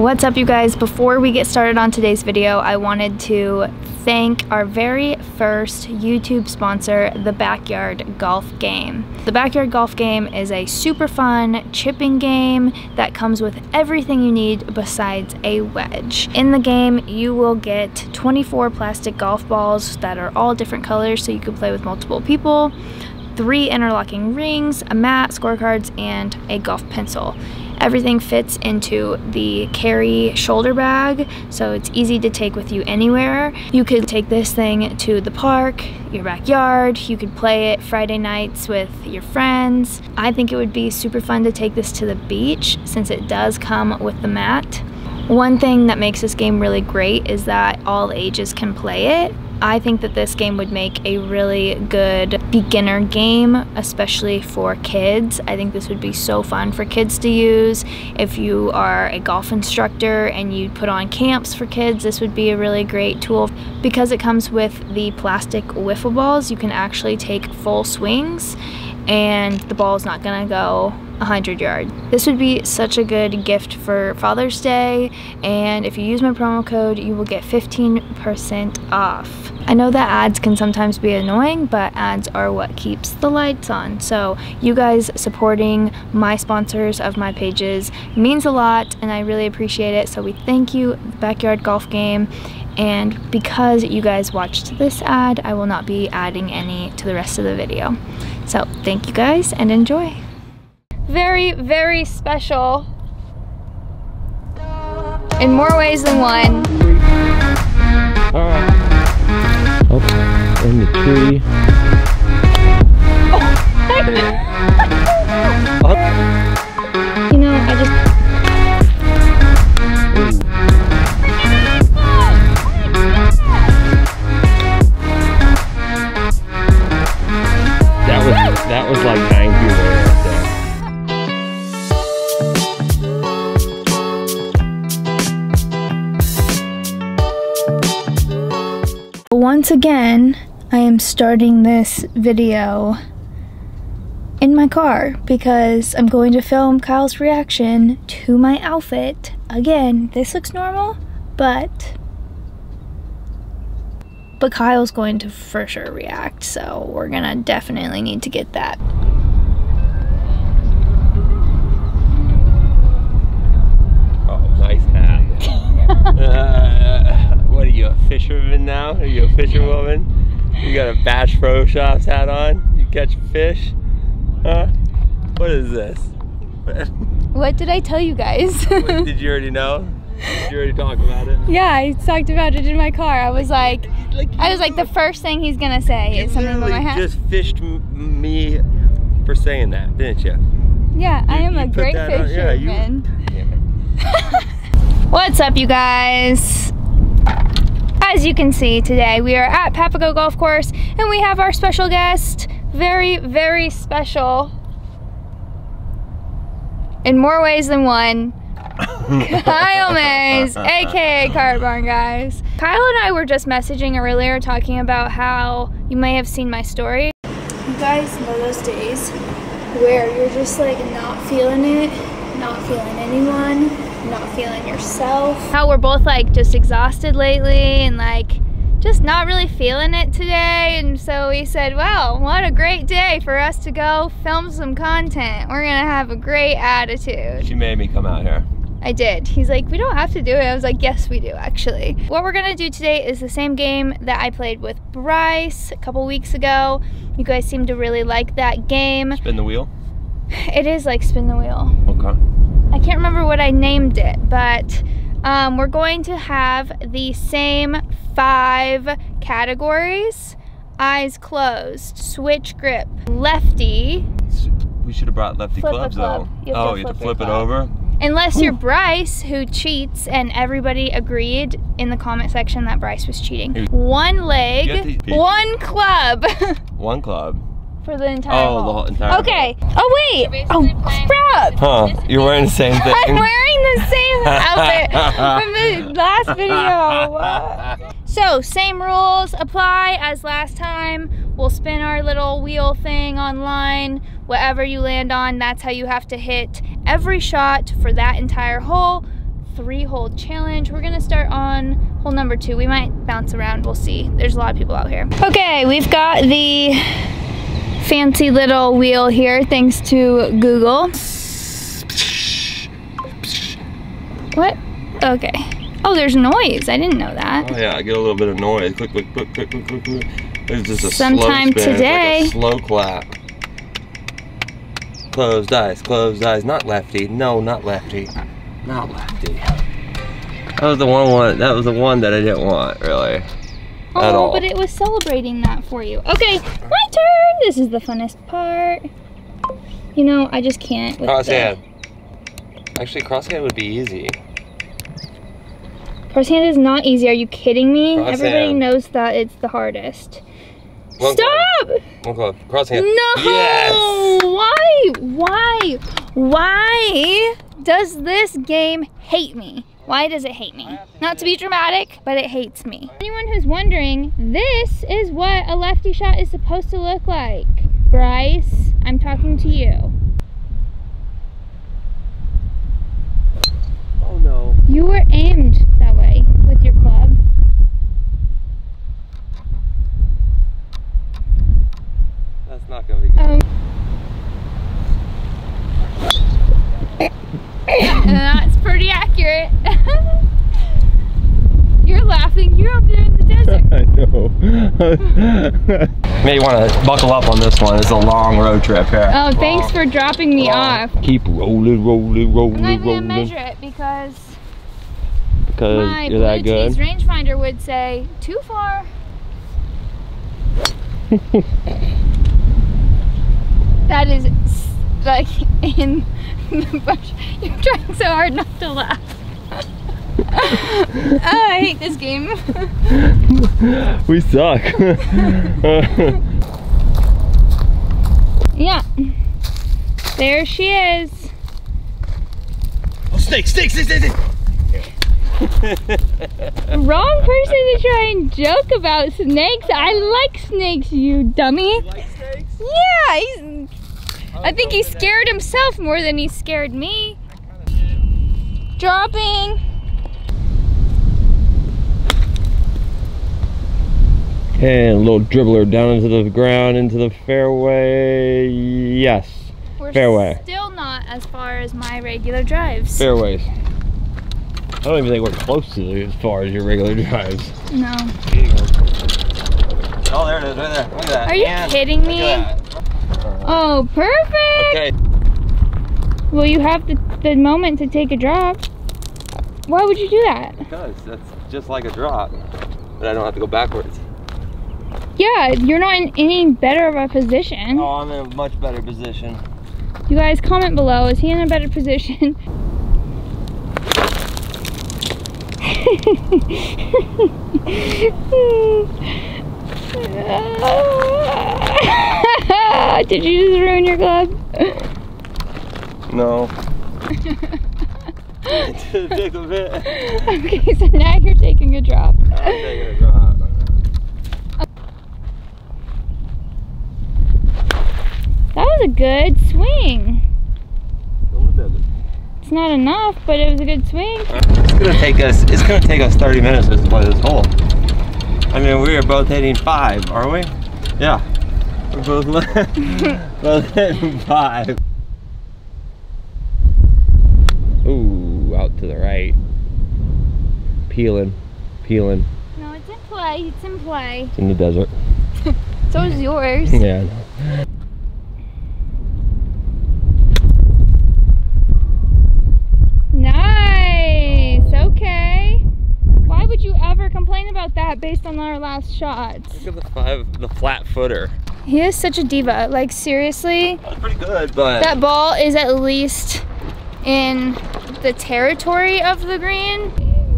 What's up you guys? Before we get started on today's video, I wanted to thank our very first YouTube sponsor, The Backyard Golf Game. The Backyard Golf Game is a super fun chipping game that comes with everything you need besides a wedge. In the game, you will get 24 plastic golf balls that are all different colors so you can play with multiple people, three interlocking rings, a mat, scorecards, and a golf pencil. Everything fits into the carry shoulder bag, so it's easy to take with you anywhere. You could take this thing to the park, your backyard, you could play it Friday nights with your friends. I think it would be super fun to take this to the beach since it does come with the mat. One thing that makes this game really great is that all ages can play it. I think that this game would make a really good beginner game, especially for kids. I think this would be so fun for kids to use. If you are a golf instructor and you put on camps for kids, this would be a really great tool. Because it comes with the plastic wiffle balls, you can actually take full swings and the ball is not gonna go 100 yard. This would be such a good gift for Father's Day and if you use my promo code you will get 15% off. I know that ads can sometimes be annoying but ads are what keeps the lights on so you guys supporting my sponsors of my pages means a lot and I really appreciate it so we thank you Backyard Golf Game and because you guys watched this ad I will not be adding any to the rest of the video. So thank you guys and enjoy very, very special in more ways than one. Alright. Oh, in the tree. Starting this video in my car because I'm going to film Kyle's reaction to my outfit. Again, this looks normal, but but Kyle's going to for sure react, so we're gonna definitely need to get that. Oh, nice hat. uh, what are you, a fisherman now? Are you a fisherwoman? You got a Bass Pro Shops hat on? You catch fish? Huh? What is this? What did I tell you guys? Did you already know? Did you already talk about it? yeah, I talked about it in my car. I was like, Like, I was like, the first thing he's gonna say is something about my hat. just fished m- me for saying that, didn't you? yeah, I am a great on- yeah, you- fisherman. What's up, you guys? As you can see today, we are at Papago Golf Course and we have our special guest. Very, very special. In more ways than one. Kyle Mays, aka Cart Barn Guys. Kyle and I were just messaging earlier talking about how you may have seen my story. You guys know those days where you're just like not feeling it, not feeling anyone, not feeling yourself. How we're both like just exhausted lately and like just not really feeling it today. And so we said, wow, what a great day for us to go film some content. We're gonna have a great attitude. She made me come out here. I did. He's like, we don't have to do it. I was like, yes, we do actually. What we're gonna do today is the same game that I played with Bryce a couple weeks ago. You guys seem to really like that game. Spin the wheel. It is like spin the wheel. Okay. I can't remember what I named it, but um, we're going to have the same five categories. Eyes closed, switch grip, lefty, We should have brought lefty Flip clubs club. though. You oh, you have to flip flip it over. Unless you're Bryce, who cheats, and everybody agreed in the comment section that Bryce was cheating. One leg, one club One club. For the entire Oh, the hole. whole entire Okay. Oh wait. Oh crap. Huh? You're wearing the same thing. I'm wearing the same outfit from the last video. So same rules apply as last time. We'll spin our little wheel thing online. Whatever you land on, that's how you have to hit every shot for that entire hole. three hole challenge. We're gonna start on hole number two. We might bounce around, we'll see. There's a lot of people out here. Okay, we've got the fancy little wheel here thanks to Google. What? Okay. Oh, there's noise. I didn't know that. Oh yeah, I get a little bit of noise. Click, click, click, click, click, click, click. There's just a Sometime slow spin, today. like slow clap. Closed eyes, closed eyes. Not lefty. No, not lefty. Not lefty. That was the one. One. That was the one that I didn't want really. Oh, at Oh, all. but it was celebrating that for you. Okay, my turn. This is the funnest part. You know, I just can't. With the- Crosshand. Actually, crosshand would be easy. Crosshand is not easy. Are you kidding me? Crosshand. Everybody knows that it's the hardest. One Stop! Club. One club. Crosshand. No! Yes. Why? Why? Why does this game hate me? Why does it hate me? Not to be dramatic, but it hates me. Anyone who's wondering, this is what a lefty shot is supposed to look like. Bryce, I'm talking to you. Oh no. You were aimed that way with your club. That's not gonna be good. Um, that's pretty accurate. You're laughing. You're over there in the desert. I know. May want to buckle up on this one. It's a long road trip here. Oh, thanks Long, for dropping me long. off. Keep rolling, rolling, rolling, I'm rolling, gonna measure it because Because my you're that good. rangefinder would say too far. that is like in the bush. You're trying so hard not to laugh. Oh, I hate this game. we suck. yeah. There she is. oh, snake, snake, snake, snake, snake. Wrong person to try and joke about snakes. I like snakes, you dummy. like snakes? Yeah, he's, I think he scared himself more than he scared me. Dropping. And a little dribbler down into the ground, into the fairway. Yes, We're Fairway. still not as far as my regular drives. fairways. I don't even think we're close to as far as your regular drives. No. Oh, there it is, right there. Look at that. Are you And kidding me? Oh, perfect. Okay. Well, you have the, the moment to take a drop. Why would you do that? Because that's just like a drop, but I don't have to go backwards. Yeah, you're not in any better of a position. Oh, I'm in a much better position. You guys comment below. Is he in a better position? Did you just ruin your glove? No. it did take a bit. okay, so now you're taking a drop. I'm taking a drop. That was a good swing. Still in the desert. It's not enough, but it was a good swing. It's gonna take us. It's gonna take us 30 minutes to play this hole. I mean, we are both hitting five, are we? Yeah. We're both both hitting five. Ooh, out to the right. Peeling, peeling. No, it's in play. It's in play. It's in the desert. So is yours. Yeah. Nice. Okay. Why would you ever complain about on our last shots? Look at the five, the flat footer. He is such a diva. Like seriously, That's pretty good, but that ball is at least in the territory of the green.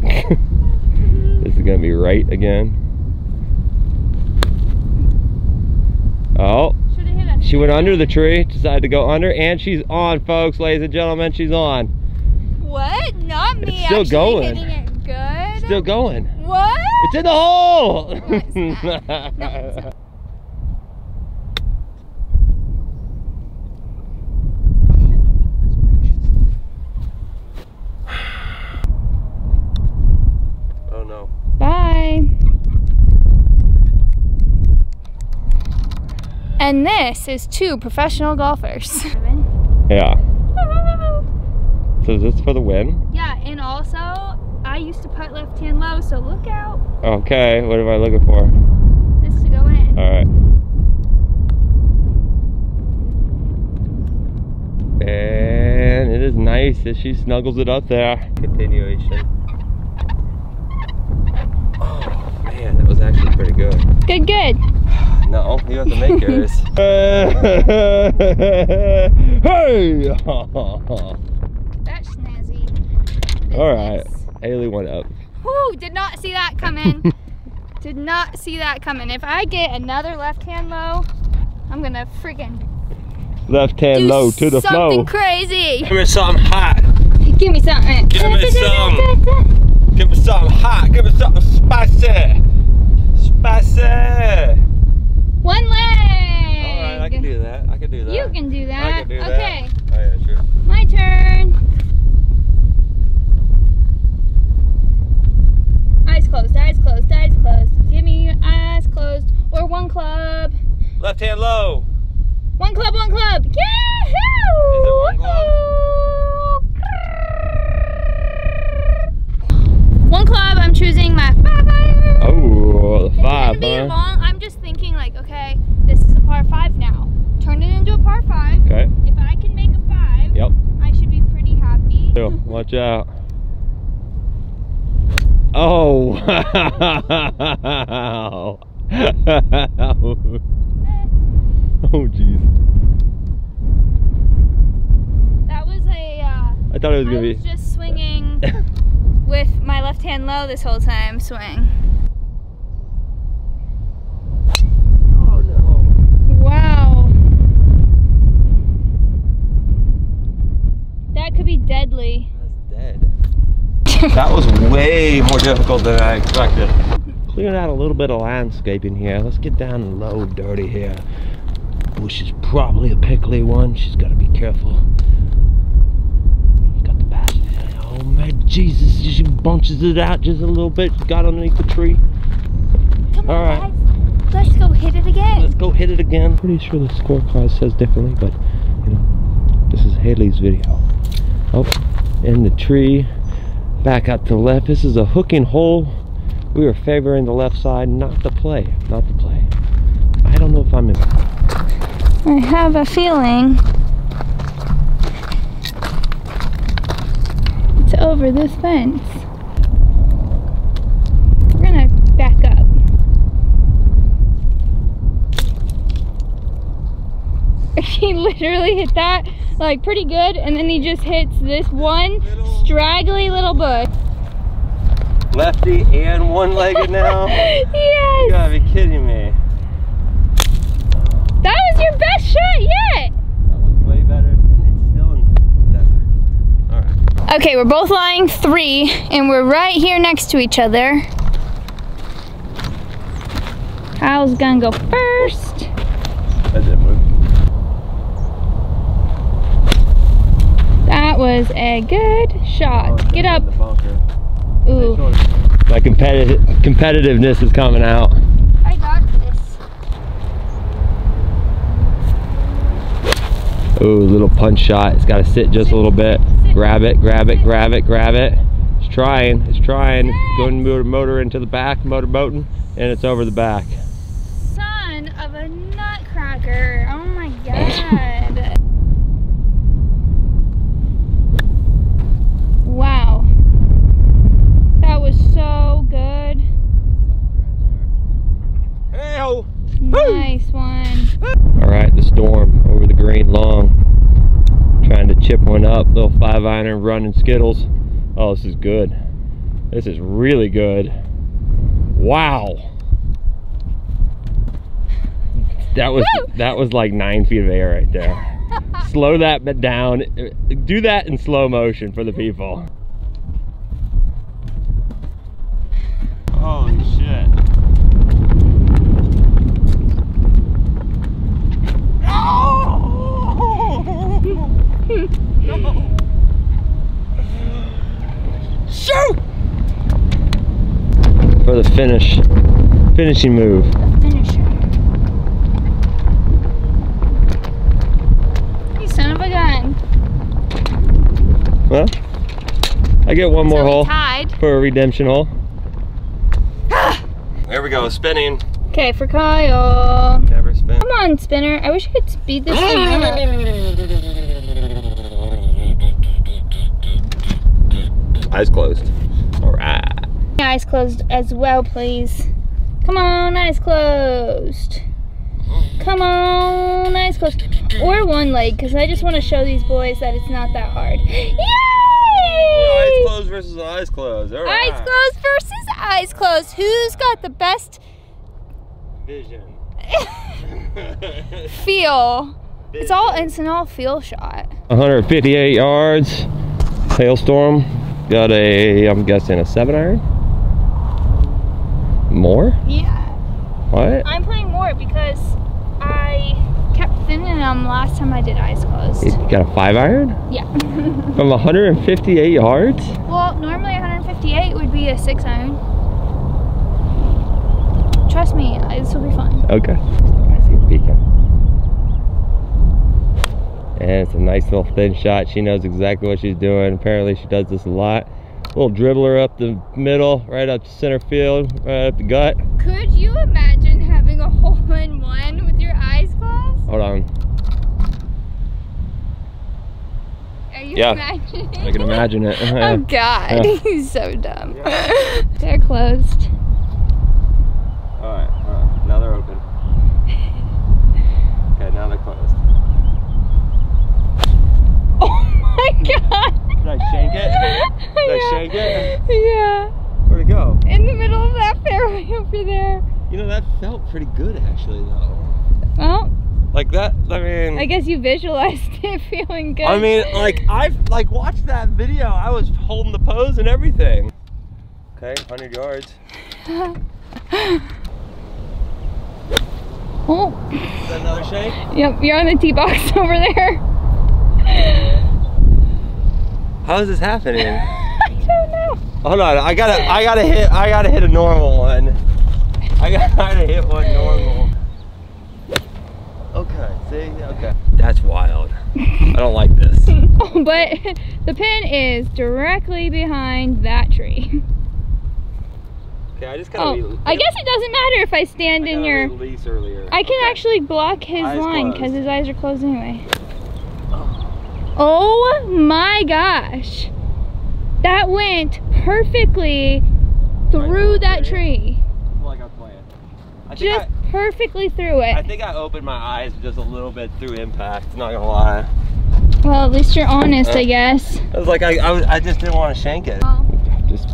this is gonna be right again. Oh, Should have hit us. she went under the tree, decided to go under, and she's on, folks, ladies and gentlemen, she's on. What? Not me. It's still actually going. Hitting it good. Still going. It's in the hole! Oh no. Bye. And this is two professional golfers. Yeah. So is this for the win? Yeah, and also used to putt left hand low, so look out. Okay, what am I looking for? This to go in. Alright. And it is nice as she snuggles it up there. Continuation. Oh man, that was actually pretty good. Good, good. No, you have to make yours. hey! That's snazzy. All right, Hailey went up. Whoo, did not see that coming. did not see that coming. If I get another left hand low, I'm gonna freaking Left hand low to the flow. something crazy. Give me something hot. Give me something. Give me some. Give me something hot. Give me something spicy. Spicy. One leg. All right, I can do that. I can do that. You can do that. I can do that. okay, Oh yeah, sure. my turn. Eyes closed, eyes closed, eyes closed. Give me your eyes closed or one club. Left hand low. One club, one club. Yahoo! Is it one club? One club, I'm choosing my five iron. Oh, the five, It's gonna be huh? long. I'm just thinking like, okay, this is a par five now. Turn it into a par five. Okay. If I can make a five, Yep. I should be pretty happy. So, watch out. Oh, wow. oh, jeez. That was a, uh, I thought it was gonna was be. just swinging with my left hand low this whole time. Swing. Oh no. Wow. That could be deadly. That's dead. that was way more difficult than I expected. Clearing out a little bit of landscaping here. Let's get down low dirty here. Bush is probably a pickly one. She's got to be careful. Got the basket. Oh man, Jesus! She bunches it out just a little bit. Got underneath the tree. Come on, All right. guys. Let's go hit it again. Let's go hit it again. Pretty sure the scorecard says differently, but you know, this is Hailey's video. Oh, in the tree, back out to the left. This is a hooking hole. We are favoring the left side, not the play, not the play. I don't know if I'm in. I have a feeling it's over this fence. We're gonna back up. He literally hit that like pretty good and then he just hits this one straggly little bush. Lefty and one-legged now. yes! you gotta be kidding me. That was your best shot yet! That was way better, and it's still in desert. All right. Okay, we're both lying three, and we're right here next to each other. Kyle's gonna go first. That didn't move. That was a good shot. Get up. Ooh, My competitive competitiveness is coming out. I got this. Ooh, little punch shot. It's got to sit just a little bit. Grab it, grab it, grab it, grab it. It's trying. It's trying. Going motor motor into the back, motor boating, and it's over the back. Son of a nutcracker. Oh my god. wow. That was so good. Hey ho! Nice one. All right, the storm over the green long. Trying to chip one up. Little five iron running skittles. Oh, this is good. This is really good. Wow. That was Woo! that was like nine feet of air right there. slow that bit down. Do that in slow motion for the people. Holy no. Shoot! For the finish. Finishing move. You son of a gun. Well, I get one so more hole tied. for a redemption hole. there we go, spinning. Okay, for Kyle. Never spin. Come on, spinner. I wish I could speed this thing up. Eyes closed. All right. Eyes closed as well, please. Come on, eyes closed. Come on, eyes closed. Or one leg, because I just want to show these boys that it's not that hard. Yay! Eyes closed versus eyes closed. All right. Eyes closed versus eyes closed. Who's got the best Vision. feel? It's all it's an all feel shot. 158 yards. Hailstorm. Got a, I'm guessing a seven iron. More? Yeah. What? I'm playing more because I kept thinning them last time I did eyes closed. You got a five iron? Yeah. From 158 yards? well, normally 158 would be a six iron. Trust me, this will be fun. Okay. I see her peeking. And it's a nice little thin shot. She knows exactly what she's doing. Apparently she does this a lot. Little dribbler up the middle, right up to center field, right up the gut. Could you imagine having a hole in one with your eyes closed? Hold on. Are you Yeah. imagining? I can imagine it. Oh God, Yeah. he's so dumb. They're closed. Alright, alright. Now they're open. Okay, now they're closed. Oh my God. Did I shake it? Did I shake it? Yeah, Where'd it go? in the middle of that fairway over there. You know, that felt pretty good actually though. Well, Like that, I mean... I guess you visualized it feeling good. I mean, like I've like watched that video. I was holding the pose and everything. Okay, 100 yards. oh, Is that another shake? yep, you're on the tee box over there. How is this happening? I don't know. Hold on, I gotta, I gotta hit, I gotta hit a normal one. I gotta hit one normal. Okay, see, okay. That's wild. I don't like this. but the pin is directly behind that tree. Okay, I just gotta. Oh, I guess it doesn't matter if I stand in your. release earlier. I can Okay. actually block his Eyes line because his eyes are closed anyway. Oh my gosh. That went perfectly through Right, that right. tree. Like I'm playing. I think Just perfectly through it. I think I opened my eyes just a little bit through impact. Not gonna lie. Well, at least you're honest, I guess. I was like, I, I, was, I just didn't want to shank it. Oh, Just,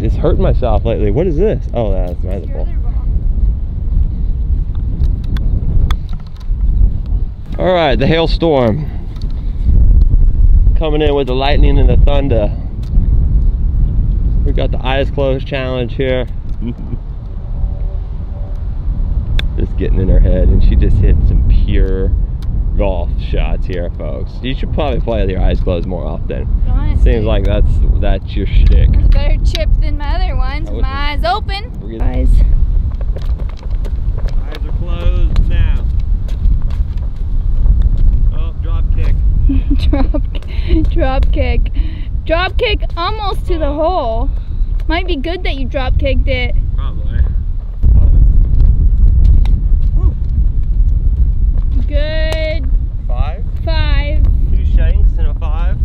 just hurting myself lately. What is this? Oh, that's my other ball. other ball. All right, the hailstorm coming in with the lightning and the thunder. We got the eyes closed challenge here. just getting in her head, and she just hit some pure golf shots here, folks. You should probably play with your eyes closed more often. Honestly. Seems like that's that's your shtick. It's a better chip than my other ones. I with My eyes open. Breathe. Eyes. Eyes are closed now. Oh, drop kick. drop, drop kick. Drop kick almost to the oh. hole. Might be good that you drop kicked it. Probably. Good Five. five. Two shanks and a five.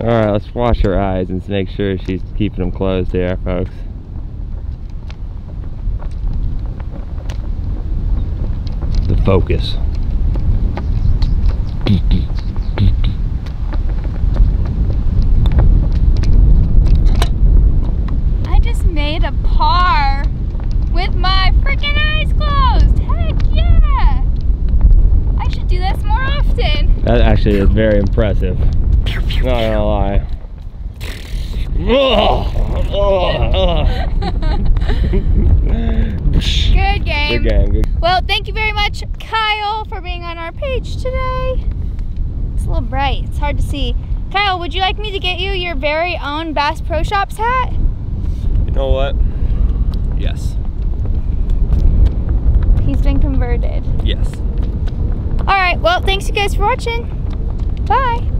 All right, let's wash her eyes and make sure she's keeping them closed here, folks. The focus. I just made a par with my freaking eyes closed. Heck yeah! I should do this more often. That actually is very impressive. Not gonna lie. Good game. Good game. Good. Well, thank you very much, Kyle, for being on our page today. It's a little bright. It's hard to see. Kyle, would you like me to get you your very own Bass Pro Shops hat? You know what? Yes. He's been converted. Yes. All right. Well, thanks you guys for watching. Bye.